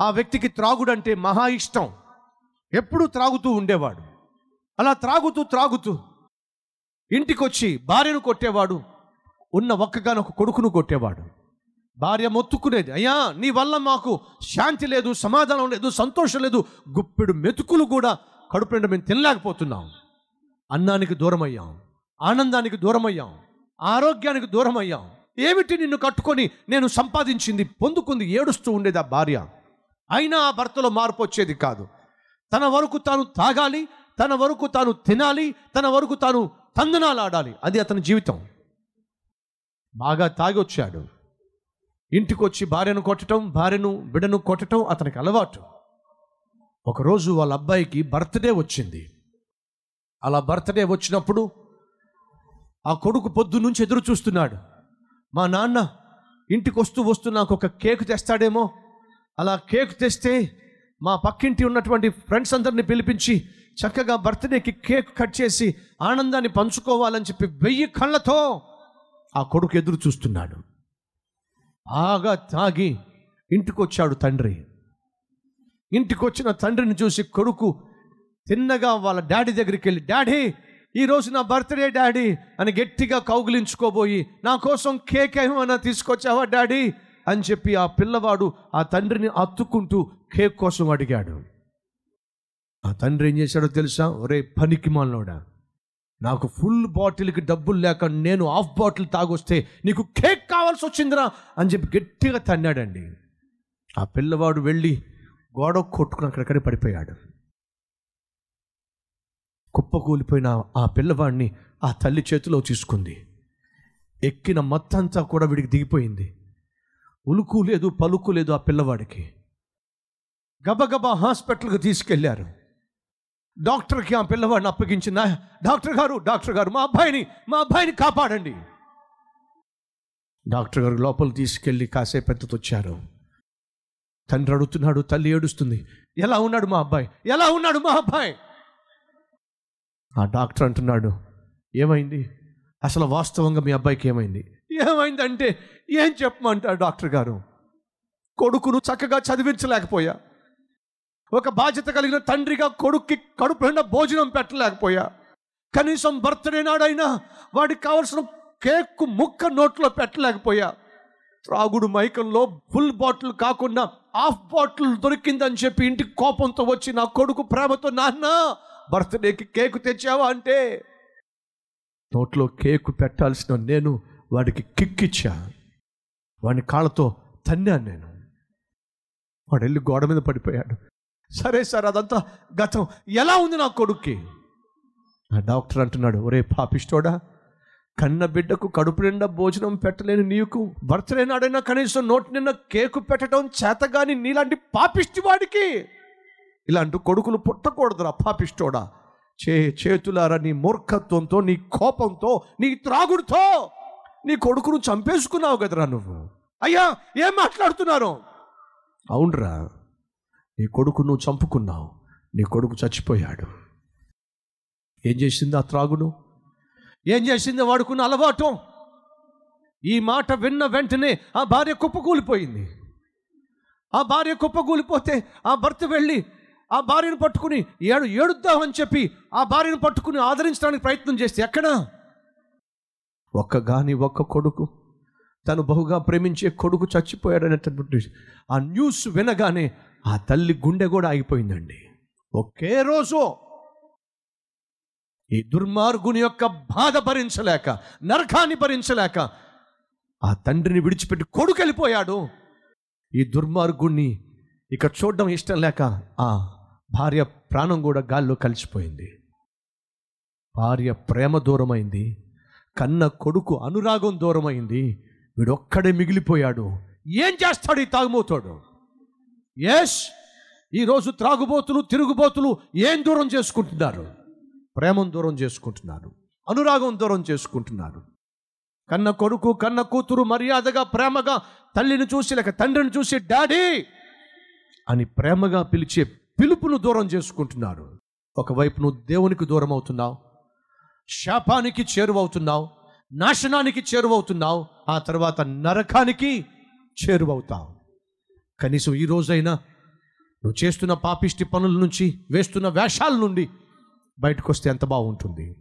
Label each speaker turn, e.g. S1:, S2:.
S1: ఆ వ్యక్తికి త్రాగుడంటే మహా ఇష్టం. ఎప్పుడూ త్రాగుతూ ఉండేవాడు. అలా త్రాగుతూ త్రాగుతూ ఇంటికొచ్చి భార్యను కొట్టేవాడు ఉన్న ఒక్కగానొక కొడుకును కొట్టేవాడు. భార్య మొత్తుకునేది అయ్యా నీ వల్ల మాకు శాంతి లేదు సమాధానం లేదు సంతోషం లేదు గుప్పెడు మెతుకులు కూడా కడుపు నిండా మేము తినలేకపోతున్నాం. అన్నానికి దూరం అయ్యాం ఆనందానికి దూరం అయ్యాం ఆరోగ్యానికి దూరం అయ్యాం ఏమిటి నిన్ను కట్టుకొని నేను సంపాదించింది? పొందుకుంది ఏడుస్తూ ఉండేది ఆ భార్య. అయినా ఆ భర్తలో మార్పు వచ్చేది కాదు. తన వరకు తాను తాగాలి తన వరకు తాను తినాలి తన వరకు తాను తందనాలు ఆడాలి. అది అతని జీవితం. బాగా తాగి వచ్చాడు. ఇంటికి వచ్చి భార్యను కొట్టడం భార్యను బిడను కొట్టడం అతనికి అలవాటు. ఒకరోజు వాళ్ళ అబ్బాయికి బర్త్డే వచ్చింది. అలా బర్త్డే వచ్చినప్పుడు ఆ కొడుకు పొద్దు నుంచి ఎదురు చూస్తున్నాడు మా నాన్న ఇంటికి వస్తూ వస్తూ నాకు ఒక కేక్ తెస్తాడేమో అలా కేక్ తెస్తే మా పక్కింటి ఉన్నటువంటి ఫ్రెండ్స్ అందరిని పిలిపించి చక్కగా బర్త్డేకి కేక్ కట్ చేసి ఆనందాన్ని పంచుకోవాలని చెప్పి వెయ్యి కళ్ళతో ఆ కొడుకు ఎదురు చూస్తున్నాడు. బాగా తాగి ఇంటికొచ్చాడు తండ్రి. ఇంటికొచ్చిన తండ్రిని చూసి కొడుకు తిన్నగా వాళ్ళ డాడీ దగ్గరికి వెళ్ళి డాడీ ఈరోజు నా బర్త్డే డాడీ అని గట్టిగా కౌగిలించుకోబోయి నా కోసం కేక్ ఏమైనా తీసుకొచ్చావా డాడీ? అని చెప్పి ఆ పిల్లవాడు ఆ తండ్రిని అత్తుకుంటూ కేక్ కోసం అడిగాడు. ఆ తండ్రి ఏం చేశాడో తెలుసా? ఒరే పనికి మాలోడా నాకు ఫుల్ బాటిల్కి డబ్బులు లేక నేను హాఫ్ బాటిల్ తాగొస్తే నీకు కేక్ కావాల్సి వచ్చిందిరా అని చెప్పి గట్టిగా తన్నాడండి. ఆ పిల్లవాడు వెళ్ళి గోడ కొట్టుకుని అక్కడక్కడే పడిపోయాడు. కుప్పకూలిపోయిన ఆ పిల్లవాడిని ఆ తల్లి చేతిలో తీసుకుంది. ఎక్కిన మత్తంతా కూడా వీడికి దిగిపోయింది. ఉలుకు లేదు పలుకు లేదు ఆ పిల్లవాడికి. గబగబా హాస్పిటల్కి తీసుకెళ్ళారు. డాక్టర్కి ఆ పిల్లవాడిని అప్పగించిన డాక్టర్ గారు డాక్టర్ గారు మా అబ్బాయిని మా అబ్బాయిని కాపాడండి. డాక్టర్ గారు లోపల తీసుకెళ్ళి కాసేపు ఎంత వచ్చారు తండ్రి అడుగుతున్నాడు తల్లి ఏడుస్తుంది. ఎలా ఉన్నాడు మా అబ్బాయి? ఎలా ఉన్నాడు మా అబ్బాయి? ఆ డాక్టర్ అంటున్నాడు ఏమైంది? అసలు వాస్తవంగా మీ అబ్బాయికి ఏమైంది? ఏమైందంటే ఏం చెప్పమంటారు డాక్టర్ గారు? కొడుకును చక్కగా చదివించలేకపోయా. ఒక బాధ్యత కలిగిన తండ్రిగా కొడుక్కి కడుపు నిండా భోజనం పెట్టలేకపోయా. కనీసం బర్త్డే నాడైనా వాడికి కావలసిన కేక్ ముక్క నోట్లో పెట్టలేకపోయా. త్రాగుడు మైకంలో ఫుల్ బాటిల్ కాకుండా హాఫ్ బాటిల్ దొరికిందని చెప్పి ఇంటికి కోపంతో వచ్చి నా కొడుకు ప్రేమతో నాన్న బర్త్డేకి కేకు తెచ్చావా? అంటే నోట్లో కేకు పెట్టాల్సిన నేను వాడికి కిక్కిచ్చా వాడిని కాళ్ళతో తన్నాను నేను. వాడు వెళ్ళి గోడ మీద పడిపోయాడు. సరే సార్ అదంతా గతం. ఎలా ఉంది నా కొడుక్కి? ఆ డాక్టర్ అంటున్నాడు ఒరే పాపిస్తోడా కన్న బిడ్డకు కడుపు నిండా భోజనం పెట్టలేని నీకు బర్త్డే నాడైనా కనీసం నోటి నిండా కేకు పెట్టడం చేతగాని నీలాంటి పాపిష్టి వాడికి? ఇలాంటి కొడుకులు పుట్టకూడదురా పాపిష్టోడా చే చేతులారా నీ మూర్ఖత్వంతో నీ కోపంతో నీ త్రాగుడుతో నీ కొడుకును చంపేసుకున్నావు కదరా నువ్వు. అయ్యా ఏం మాట్లాడుతున్నారు అవునరా నీ కొడుకు నువ్వు చంపుకున్నావు నీ కొడుకు చచ్చిపోయాడు. ఏం చేసింది ఆ త్రాగును? ఏం చేసింది వాడుకున్న అలవాటు? ఈ మాట విన్న వెంటనే ఆ భార్య కుప్పకూలిపోయింది. ఆ భార్య కుప్పకూలిపోతే ఆ భర్త వెళ్ళి ఆ భార్యను పట్టుకుని ఏడు ఏడుద్దామని చెప్పి ఆ భార్యను పట్టుకుని ఆదరించడానికి ప్రయత్నం చేస్తే ఎక్కడా? ఒక్క గాని ఒక్క కొడుకు. తను బహుగా ప్రేమించే కొడుకు చచ్చిపోయాడనేటటువంటి ఆ న్యూస్ వినగానే ఆ తల్లి గుండె కూడా ఆగిపోయిందండి. ఒకే రోజు ఈ దుర్మార్గుని యొక్క బాధ భరించలేక నరకాన్ని భరించలేక ఆ తండ్రిని విడిచిపెట్టి కొడుకు వెళ్ళిపోయాడు ఈ దుర్మార్గుణ్ణి ఇక చూడడం ఇష్టం లేక ఆ భార్య ప్రాణం కూడా గాల్లో కలిసిపోయింది. భార్య ప్రేమ దూరమైంది. కన్న కొడుకు అనురాగం దూరమైంది. వీడొక్కడే మిగిలిపోయాడు. ఏం చేస్తాడు ఈ తాగుబోతాడు? ఎస్ ఈరోజు త్రాగుబోతులు తిరుగుబోతులు ఏం దూరం చేసుకుంటున్నారు? ప్రేమను దూరం చేసుకుంటున్నారు. అనురాగం దూరం చేసుకుంటున్నారు. కన్న కొడుకు కన్న కూతురు మర్యాదగా ప్రేమగా తల్లిని చూసి లేక తండ్రిని చూసి డాడీ! అని ప్రేమగా పిలిచే పిలుపును దూరం చేసుకుంటున్నారు. ఒకవైపు నువ్వు దేవునికి దూరం అవుతున్నావు శాపానికి చేరువవుతున్నావు నాశనానికి చేరువవుతున్నావు ఆ తర్వాత నరకానికి చేరువవుతావు. కనీసం ఈ రోజైనా నువ్వు చేస్తున్న పాపిష్టి పనుల నుంచి వేస్తున్న వేషాల నుండి బయటకు వస్తే ఎంత బాగుంటుంది.